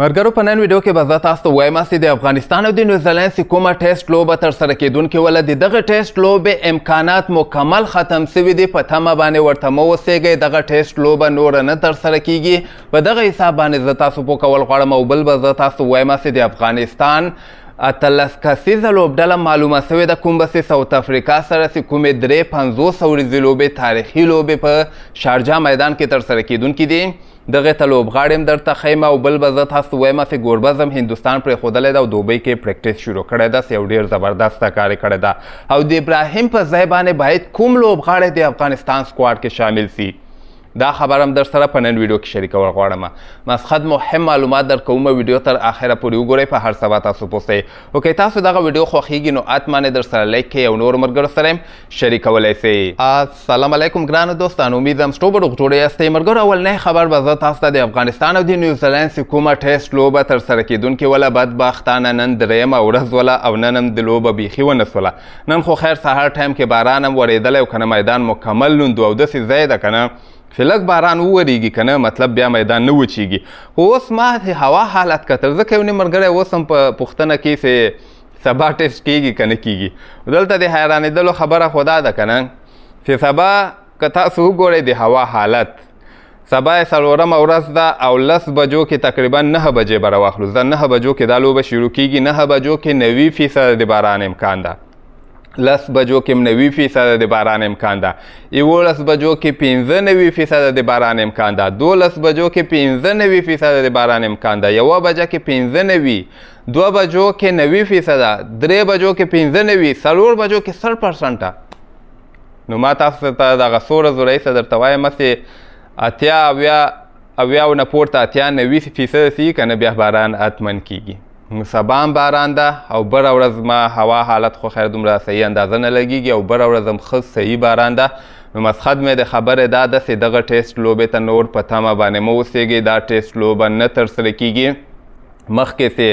مرګرو په نن ویډیو کې به زه تاسو ته وایم چې د افغانستان او د نیوزیلند چې کومه ټیسټ لوبه ترسره کېدونکې وله د دغه ټیسټ لوبې امکانات مکمل ختم سوي دي په تمه باندې ورته مه اوسېږئ دغه ټیسټ لوبه نوره نه ترسره کیږي په دغه حساب باندې زه تاسو پوه کول غواړم او بل به زه تاسو وایم چې د افغانستان اتلس کسیزه لوبډله معلومه سوې ده کوم به چې ساوت افریقا سره چې کومې درې پنځوس ورځې لوبې تاریخي لوبې په شارجا میدان کې ترسره کېدونکې دي دغه ته لوبغاړي هم درته ښیم او بل به زه تاسو وایم چې ګوربز هم هندوستان پرېښودلی ده او دوبۍ کې پریکټیس شروع کړی ده چې یو ډېر زبردسته کار یې کړی ده او د ابراهیم په ځای باندې باید کوم لوبغاړی د افغانستان سکواډ کې شامل سي دا خبر هم در سره په نن ویډیو کې شریکول غواړم مسخد مهم معلومات در کوم ویډیو تر اخره پورې وګورئ په هر څه به تاسو پوه او که تاسو دغه ویډیو خوښیږي نو اتمانه در سره لایک کړئ او نور ملګرو سره شریکولای سئ السلام علیکم ګرانو دوستانو امیدم چې ټول روغ جوړ یاستئ ملګرو اولنی خبر به زه تاسو ته د افغانستان او د نیوزیلند چې کومه ټیسټ لوبه ترسره کېدونکې وله بدبختانه نن درېیمه ورځ وله او نن هم د لوبه بیخي ونه سوله نن خو خیر سهار ټایم کې باران هم ورېدلی او که نه میدان مکمل لوند او داسې ځای ده که نه چې لږ باران وورېږي که نه مطلب بیا میدان نه وچېږي خو اوس ما هوا حالت کتل ځکه یو نیم ملګری اوس هم په پوښتنه کې چې سبا ټیسټ کیږي کنه کیږي دلته د حیرانېدلو خبره خدا ده کنه چې سبا که تاسو وګورئ د هوا حالت سبا یې څلورمه ورځ ده او لس بجو کې تقریبا نهه بجې به راواخلو دا نهه بجو کې دا لوبه شروع کیږي نهه بجو کې نوي فیصد د باران امکان ده لس بجو کې نوي فیصد د باران امکان ده یولس بجو کې پنځه نوي فیصد د باران امکان ده دولس بجو کې پنځه نوي فیصد د باران امکان ده یوه بجه کې پنځه نوي دو بجو کې نوي فیصده درې بجو کې پنځه نوي څلور بجو کې سل پرسنټه نو ما تاسو ته دغه څو ورځو راهیسې درته وایم هسې اتیا اویا اویاو نه پورته اتیا نوي فیصده سي که نه بیا باران اتمن کیږي نو سبا هم باران ده او بله ورځ ما هوا حالت خو خیر دومره صحیح اندازه نه لګیږي او بله ورځ هم ښه صحیح باران ده نو مسخد مې د خبرې دا ده چې دغه ټیسټ لوبې ته نور په تمه باندې مه اوسېږئ دا ټیسټ لوبه نه ترسره کیږي مخکې سي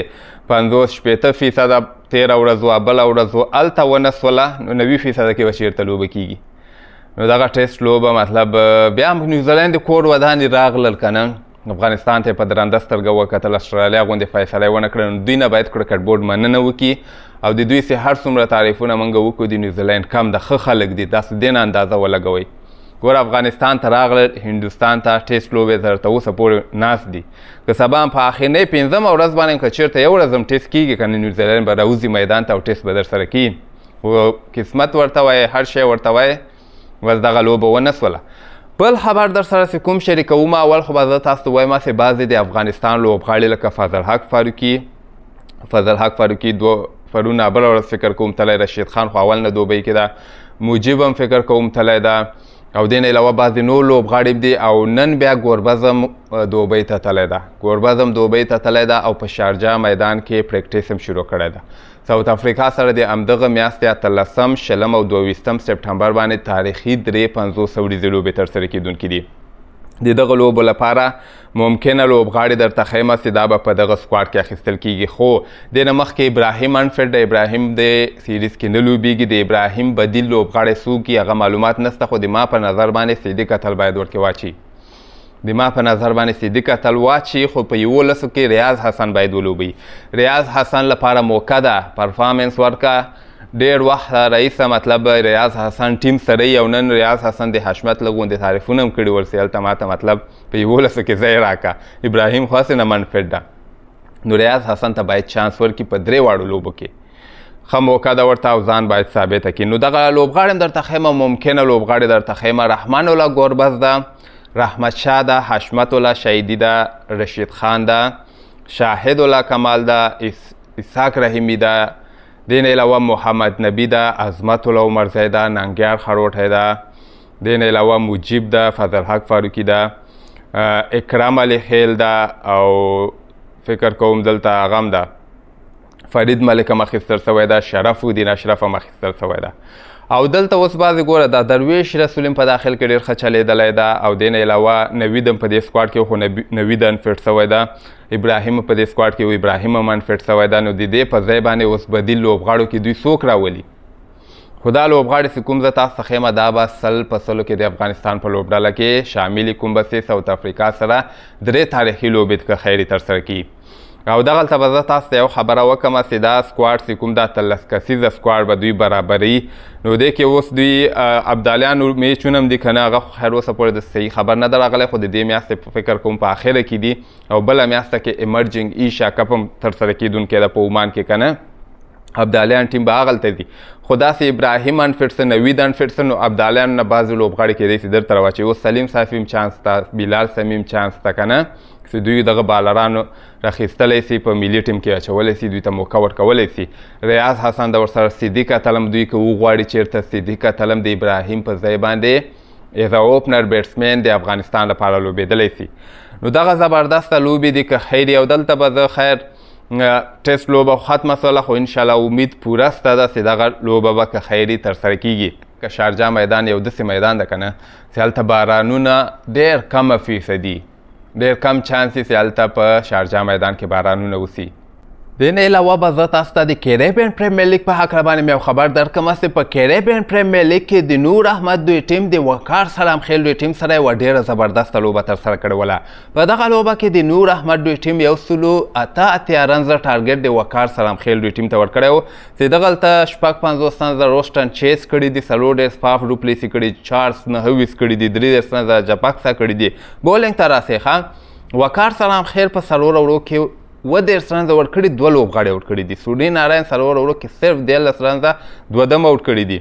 پنځوس شپېته فیصده تېره ورځ وه بله ورځ وه هلته ونه سوله نو نوي فیصده کې به چېرته لوبه کېږي نو دغه ټیسټ لوبه مطلب بیا هم نیوزیلنډ کور ودانې راغلل که نه افغانستان ته یې په درنده سترګه وکتل اسټرالیا غوندې فیصله یې ونه کړه نو دوی نه باید کرکټ بورډ مننه وکړي او د دوی سي هر څومره تعریفونه موږ وکړو د نیوزیلنډ کم د ښه خلک دي داسې دې نه اندازه ولګوئ ګوره افغانستان ته راغلل هندوستان ته ټیسټ لوبې تر اوسه پورې ناست دي که سبا هم په اخرنۍ پنځمه ورځ باندې که چېرته یو ورځ هم ټیسټ کېږي که نه نیوزیلنډ به راوځي میدان ته او ټیسټ به در سره کړي خو قسمت ورته وایي هر شی ورته وایي بس دغه لوبه ونه سوله بل خبر در سره چې کوم شریکوم اول خو به زه تاسو ته وایم چې بعضې د افغانستان لوبغاړي لکه فضل حق فاروقي فضل حق فاروقي دوه پرون بله ورځ فکر کوم تلی رشید خان خو اول نه دوبۍ کې ده موجب هم فکر کوم تلی ده او دین علاوه بعضې نور لوبغاړي دي او نن بیا ګوربزم دوبۍ ته تللی ده ګوربزم دوبۍ ته تللی ده او په شارجا میدان کې پریکټیس هم شروع کړی ده ساوت افریقا سره د همدغه میاشتې اتلسم شلم او دوویستم سپټمبر باندې تاریخي درې پنځوس اوریزې لوبې ترسره کیدونکې دي د دغه لوبو لپاره ممکنه لوبغاړي درته خیمه چې دا به په دغه سکواډ کې اخیستل کیږي خو د نه مخکې ابراهیم انفیلډ د ابراهیم د سیریز کې نه لوبیږي د ابراهیم بدیل لوبغاړی څوک هغه معلومات نشته خو د ما په نظر باندې سیدي کتل باید ورکې واچي د ما په نظر باندې سیدي کتل واچي خو په یو لسو کې ریاض حسن باید ولوبي ریاض حسن لپاره موقع ده پرفارمنس ورکه ډیر وخت رئیس مطلب ریاض حسن ټیم سره یو نن ریاض حسن د حشمت له غوندې تعریفونه هم کړي ورسې هلته ماته مطلب په یولسو کې ځای راکا ابراهیم خو هسې نه منفرد ده نو ریاض حسن ته باید چانس ورکړي په درې واړو لوبو کې ښه موقع ده ورته او ځان باید ثابته کړي نو دغه لوبغاړی هم درته ښیم ممکنه لوبغاړی درته ښیم رحمان الله ګوربز ده رحمت شاه ده حشمت الله شهیدي ده رشید خان ده شاهد الله کمال ده اسحاق رحیمي ده دین علاوه محمد نبی ده عظمت الله عمرزی ده ننګیار خروټی ده دین علاوه مجیب ده فضل حق فاروقی ده اکرام علی خیل ده او فکر کوم دلته هغه هم ده فرید ملک هم اخیستل سوی ده شرف الدین اشرف هم اخیستل سوی ده او دلته اوس بعضې ګوره دا درویش رسول هم په داخل کې ډېر ښه چلېدلی ده او دې نه علاوه نوید هم په دې سکواډ کې خو نوید هم فټ سوی ده ابراهیم په دې سکواډ کې و ابراهیم امان فټ سوی دا نو د دې په ځای باندې اوس بدیل لوبغاړو کې دوی څوک راولي خو دا لوبغاړي چې کوم زه تاسو ته ښیم دا به سل په سلو کې د افغانستان په لوبډله کې شاملي کوم به چې ساوت افریقا سره درې تاریخي لوبې که خیري ترسره کړي او دغلته به زه تاسو ته یو خبره وکړم چې دا سکواډ چې کوم دا اتلس کسیزه سکواډ به دوی برابري نو دې کې اوس دوی ابدالیانو میچونه هم دي که نه هغه خو خیر اوسه پورې د صحیح خبر نه ده راغلی خو د دې میاشتې په فکر کوم په اخره کې دي او بل میاشت کې ایمرجنګ ایشا کپ هم تر سره کیدونکې ده په عمان کې کنه ابدالیان ټیم به هغلته دي خو داسې ابراهیم انفټسن نوید انفټسن او ابدالیان نه بعضې لوبغاړي کېدای شي درته راواچوي اوس سلیم صافي هم چانس ته بلال سمي هم چانس ته که نه چې دوی دغه بالرانو راخیستلی سي په ملي ټیم کې اچولی سي دوی ته موقع ورکولی سي ریاض حسن د ورسره صدیق اتلم دوی که وغواړي چېرته صدیق اتلم د ابراهیم په ځای باندې ایز ا اوپنر بیټسمین د افغانستان لپاره لوبېدلی سي نو دغه زبردسته لوبې دي که خیر او دلته به زه خیر ټیسټ لوبه ختمه سوله خو ان شاء الله امید پوره سته ده چې دغه لوبه به که خیري ترسره کیږي که شارجا میدان یو داسې میدان ده کنه چې هلته بارانونه ډېر کم فیصدي ډېر کم چانس چې هلته په شارجا میدان کې بارانونه وسي دې نه علاوه به زه تاسو ته د کیریبین پریمیر لیګ په هکله باندې مې یو خبر درکړم چې په کیریبین پریمیر لیګ کې د نور احمد دوی ټیم د وقار سلام خیل دوی ټیم سره یوه ډېره زبردسته لوبه ترسره کړې وله په دغه لوبه کې د نور احمد دوی ټیم یو سلو اته اتیا رنزه ټارګېټ د وقار سلام خیل دوی ټیم ته ورکړی و چې دغلته شپږ پنځوس رنزه روسټن چیس کړي دي څلور ډېر سپاف ډوپلیسي کړي چارس نهه ویس کړي دي درې دېرش رنزه جپکسا کړي دي بولینګ ته راسېخه وکار سلام خیر په سلور وړو کې و دیر سرنځ ور کړی دوه لوبغاړي ور کړی دي سورډي نارین سلور ورو کې صرف د لس رنځه دوه دمه ور کړی دي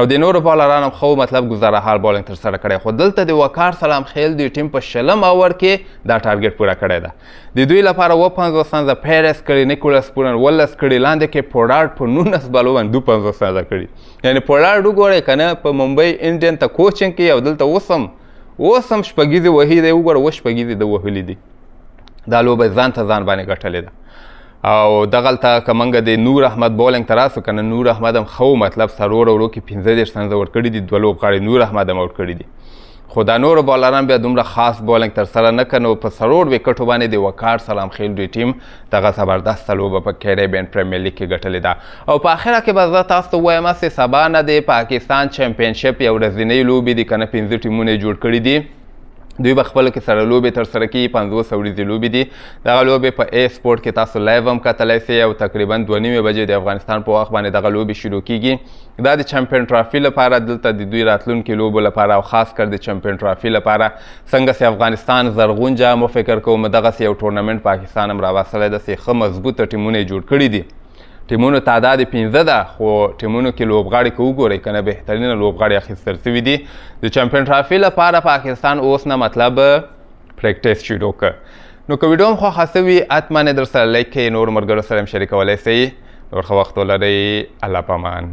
او د نورو بالرانو خو مطلب گزاره حال بالینګ تر سره کړی خو دلته د وقار سلام خیل دی ټیم په شلم اور کې دا ټارګټ پوره کړی ده د دوی لپاره و 50 سنځه پیرس کړی نیکولس پورن ولس کړی لاندې کې پوډارډ په 19 بالو باندې 250 سنځه کړی یعنی پوډارډ وګوره کنه په ممبئی انډین ته کوچنګ کې او دلته وسم اوس هم شپږیزې وهي دی وګوره اوس شپږیزې د وهلي دي دا لوبه ځان ته ځان باندې ګټلې ده او دغلته که موږ د نور احمد بولنګ ته راسو که نه نور احمد هم ښه مطلب څلور اورو کې پنځه دېرش سنزه ورکړي دي دوه لوبغاړي نور احمد هم ورکړي دي خو دا نور بالران بیا دومره خاص بولنګ ترسره نه کړ نو په څلور وکټو باندې د وقار سلام خیل دوی ټیم دغه زبردسته لوبه په کیریبین پریمیر لیګ کې ګټلې ده او په اخره کې به زه تاسو ته ووایم چې سبا نه دی پاکستان چمپینشپ یو ورځنۍ لوبې دي که نه پنځه ټیمونه یې جوړ کړي دي دوی به خپل کې سره لوبې تر سره کوي پنځوس ورځې لوبې دي دغه لوبې په ای سپورټ کې تاسو لایو هم کتلی سئ او تقریبا دوه نیمې بجې د افغانستان په وخت باندې دغه لوبې شروع کیږي دا د چمپیون ټرافي لپاره دلته د دوی راتلونکي لوبو لپاره او خاص کر د چمپیون ټرافي لپاره څنګه سي افغانستان زرغون جا مو فکر کوم دغه سي یو ټورنمنټ پاکستان هم راوستلی ده سي خه مضبوط ټیمونه یې جوړ کړي دي ټیمونو تعداد یې پنځه ده خو ټیمونو کې لوبغاړي که وګورئ که نه بهترینه لوبغاړي اخیستل سوي دي د چمپیون ټرافي لپاره پاکستان اوس نه مطلب پریکټیس شروع که نو که ویډیو هم خوښه سوي حتما یې در سره لایک کړئ نور ملګرو سره هم شریکولی سئ نور ښه وخت ولرئ الله پامان